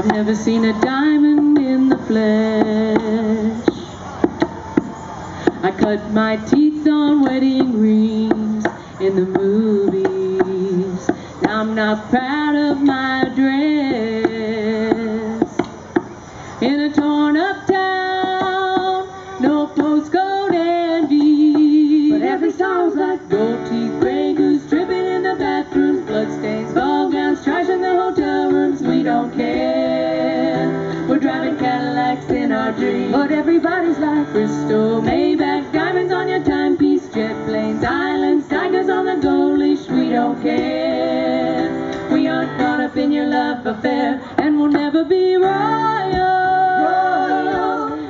I've never seen a diamond in the flesh. I cut my teeth on wedding rings in the movies. Now I'm not proud of my But everybody's like Bristol, Maybach, diamonds on your timepiece, jet planes, islands, tigers on the gold leash. We don't care. We aren't caught up in your love affair, and we'll never be royal.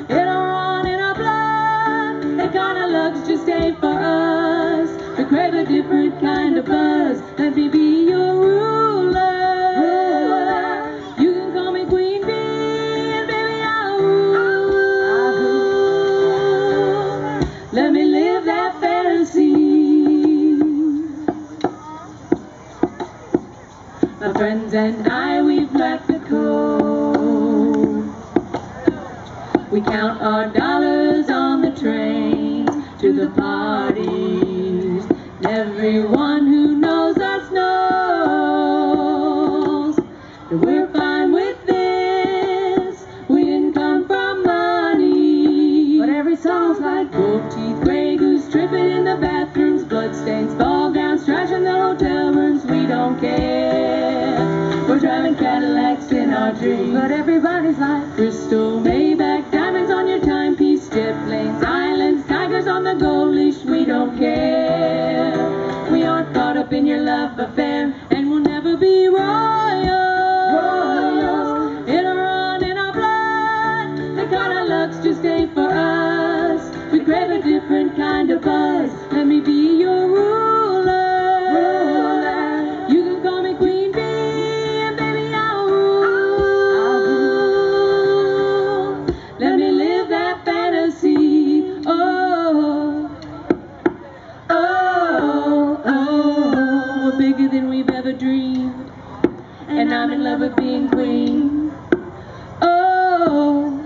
In our on, in our blood, that kind of luck's just ain't for us. We crave a different kind of buzz. Let me be Let me live that fantasy. My friends and I, we've cracked the code. We count our dollars on the train to the parties. Everyone who knows us knows that we're bloodstains, ball down, trash in the hotel rooms. We don't care. We're driving Cadillacs in our dreams. But everybody's like Crystal, Maybach, diamonds on your timepiece, jet planes, islands, tigers on the gold leash. We don't care. We aren't caught up in your love affair, and we'll never be royals. In our in our blood, the kind of luck's just and I'm in love with being queen. Oh.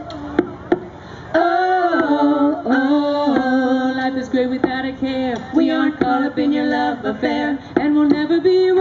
Oh, oh, life is great without a care. We aren't caught up in your love affair, and we'll never be